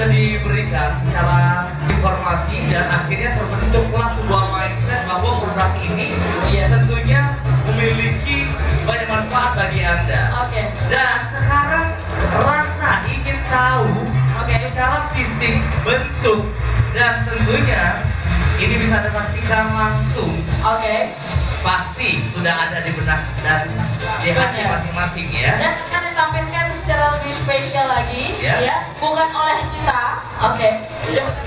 sudah diberikan secara informasi dan akhirnya terbentuklah sebuah mindset bahwa produk ini ya tentunya memiliki banyak manfaat bagi Anda. Oke. Dan sekarang rasa ingin tahu Oke. cara fisik, bentuk, dan tentunya ini bisa Anda saksikan langsung. Oke. Pasti sudah ada di benak dan di hati masing-masing ya. Dan spesial lagi, Ya. ya, bukan oleh kita. Oke.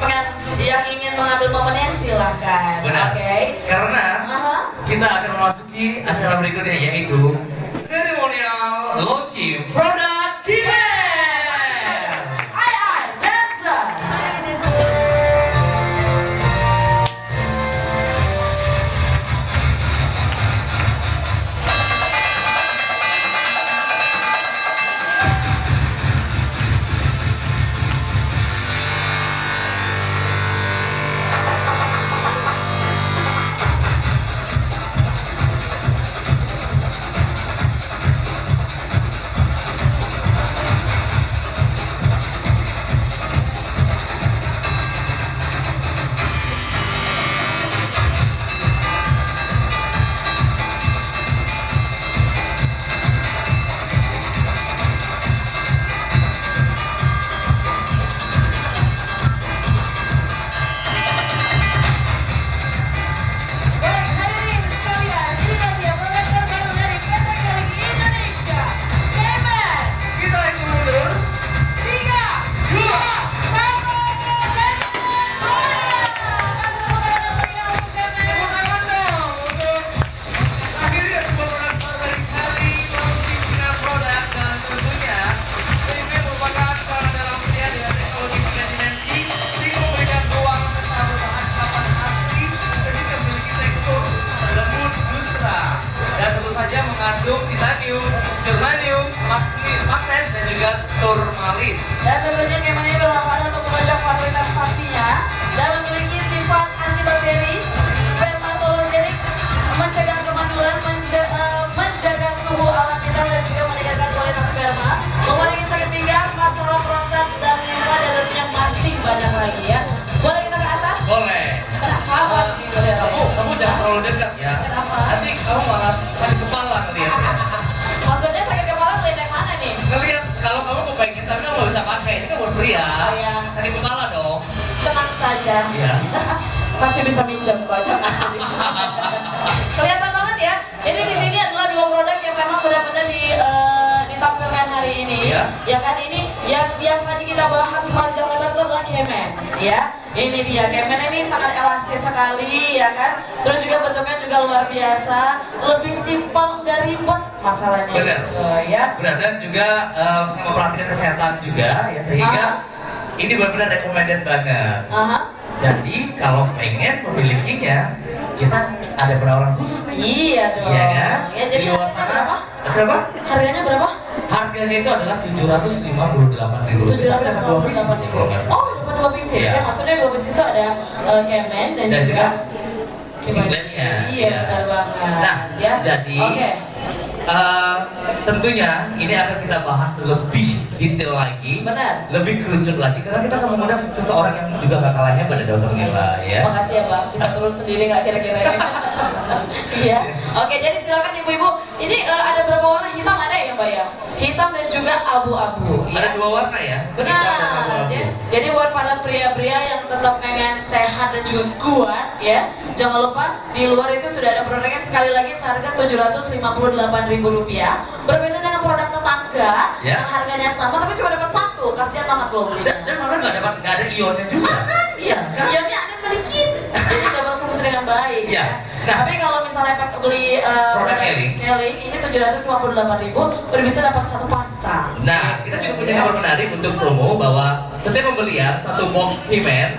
Pengen yang ingin mengambil momennya silahkan. Oke. Karena Aha. kita akan memasuki acara berikutnya yaitu seremonial launching produk Kimer. Magnet, dan juga turmalin. Dan tentunya ini bermanfaat untuk menunjang fasilitas pastinya dan memiliki sifat antibakteri, spermatologenik, mencegah iya. Sakit kepala dong. Tenang saja. Iya. Masih bisa minjem sedih. Kelihatan banget ya. Jadi di sini adalah dua produk yang memang benar-benar di, ditampilkan hari ini. Iya. Ya kan ini yang yang tadi kita bahas panjang lebar itu adalah kemen, ya. Ini dia kemen ini sangat elastis sekali, ya kan. Terus juga bentuknya juga luar biasa, lebih simpel nggak ribet masalahnya. Benar. itu, ya. Benar dan juga saya memperhatikan kesehatan juga ya sehingga Ah. ini benar-benar recommended banget. Aha. Jadi kalau pengen memilikinya kita ada penawaran khusus nih. Iya dong. Iya kan? Ya, jadi Di luar sana berapa? berapa? Harganya berapa? Harganya itu adalah tujuh ratus lima puluh delapan ribu tujuh ratus lima puluh delapan ribu. Oh, dapat dua pieces Iya. ya. Maksudnya dua pieces itu ada uh, kemen dan, Dan juga gimana? singletnya. Iya, benar banget. Nah, ya. jadi Oke. eh, tentunya ini akan kita bahas lebih detail lagi, Benar. lebih kerucut lagi karena kita akan mengundang seseorang yang juga gak kalah hebat dari Dokter Nila ya. Makasih ya Pak, bisa turun sendiri nggak kira-kira ini? Iya. Oke, jadi silakan ibu-ibu. Ini uh, ada berapa warna hitam ada ya Mbak ya? Hitam dan juga abu-abu. Ada Ya? dua warna ya. Benar, abu-abu. ya. Jadi buat para pria-pria yang tetap pengen sehat dan juga kuat, ya, jangan lupa di luar itu sudah ada produknya sekali lagi seharga tujuh ratus lima puluh delapan ribu rupiah. Berbeda dengan produk tetangga Ya. yang harganya sama tapi cuma dapat satu. Kasihan banget lo beli. Dan, dan malah nggak dapat nggak ada ionnya juga. Iya kan? Ionnya ada sedikit, jadi nggak berfungsi dengan baik. Iya. ya. Nah. tapi kalau misalnya pakai beli uh, Produk. Keling ini tujuh ratus lima puluh delapan ribu, berbisa dapat satu pasang. Nah, kita juga punya Ya. kabar menarik untuk promo bahwa setiap pembelian satu box He-Man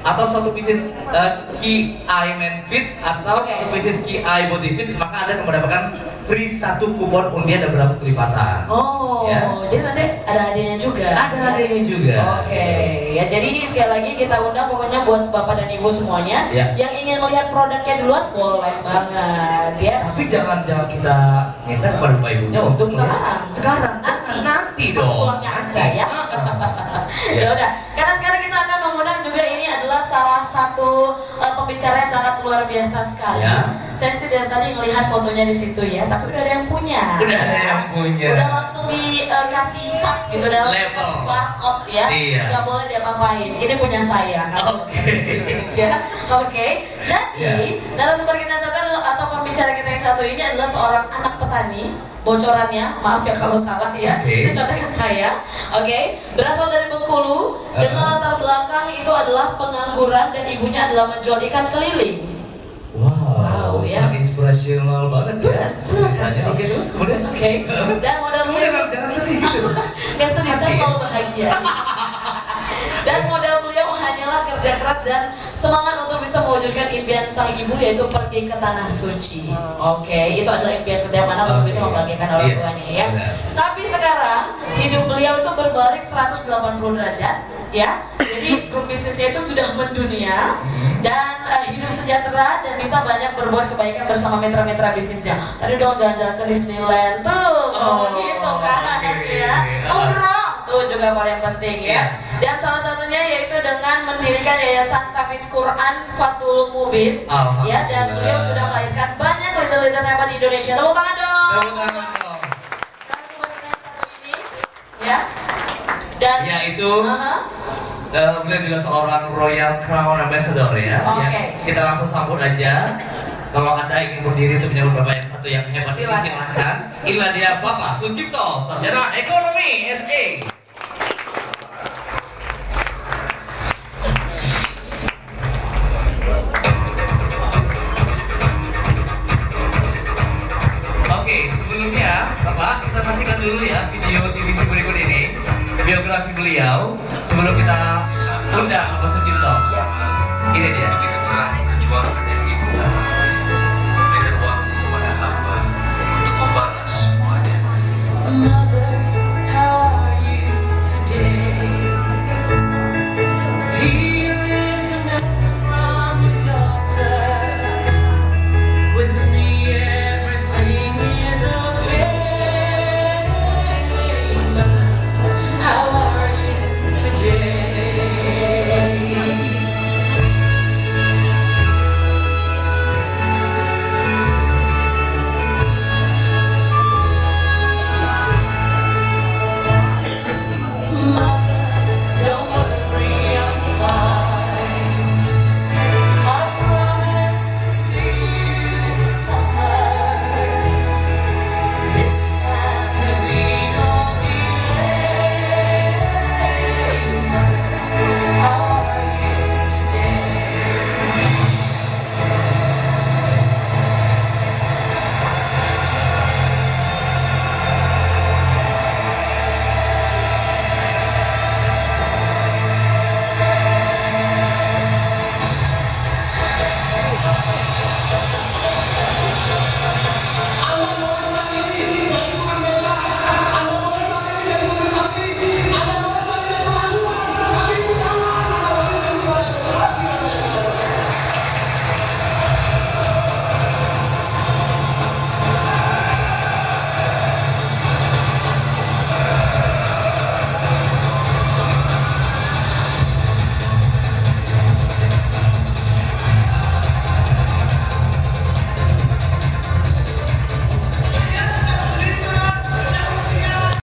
atau satu pieces uh, Key Eye Man Fit atau Oke. satu pieces Key Eye Body Fit maka Anda akan mendapatkan free satu kupon undian dan berapa kelipatan. Oh, Ya. jadi nanti ada hadiahnya juga. Ada hadiahnya juga. Oke, ya jadi ini sekali lagi kita undang pokoknya buat bapak dan ibu semuanya Ya. yang ingin melihat produknya duluan boleh banget ya. Tapi jangan jangan kita minta kepada bapak ibunya untuk Sekarang. sekarang Nanti. nanti Pas dong. pulangnya aja ya. Ya. ya udah, karena sekali luar biasa sekali. Ya. Saya sih dari tadi ngelihat fotonya di situ ya, tapi udah ada yang punya. Udah ada yang punya. Udah langsung dikasih cap gitu, langsung Level. barcode ya. Iya. Gak boleh diapa-apain. Ini punya saya. Oke. ya, oke. Jadi Ya. narasumber kita yang satu adalah- atau pembicara kita yang satu ini adalah seorang anak petani. Bocorannya, maaf ya kalau salah ya. Oke. Itu contekan saya. Oke, berasal dari Bengkulu dengan latar belakang itu adalah pengangguran dan ibunya adalah menjual ikan keliling. Wow, Wow, ya. sangat inspirasional banget ya. Ceritanya. Oke terus kemudian. Oke, dan modal Kamu jangan sedih gitu. Gak sedih, saya selalu bahagia. Dan modal beliau kerja keras dan semangat untuk bisa mewujudkan impian sang ibu yaitu pergi ke tanah suci. Oke, itu adalah impian setiap anak untuk Oke. bisa membahagiakan orang Iya, tuanya ya. benar. Tapi sekarang hidup beliau itu berbalik 180 derajat ya. Jadi grup bisnisnya itu sudah mendunia Hmm. dan eh, hidup sejahtera dan bisa banyak berbuat kebaikan bersama mitra-mitra bisnisnya. Tadi dong jalan-jalan ke Disneyland tuh, Oh, gitu kan anaknya ya. Umroh tuh juga paling penting ya. Dan salah satunya yaitu dengan mendirikan Yayasan Tafiz Quran Fatul Mubin ya dan beliau sudah melahirkan banyak leader-leader hebat di Indonesia. Tepuk tangan dong. Tepuk tangan dong. Ini ya. Dan Ya itu Aha. eh, beliau juga seorang Royal Crown Ambassador ya. Oke. Ya, kita langsung sambut aja. Kalau anda ingin berdiri untuk menyambut bapak yang satu yang hebat Silakan. silahkan. Inilah dia Bapak Sucipto, sarjana ekonomi SE. Sebelumnya Bapak kita saksikan dulu ya video TVC berikut ini biografi beliau sebelum kita undang Bapak Sucipto. Yes. Ini dia. begitu berat perjuangan yang ibu berikan waktu pada hamba untuk membalas semuanya.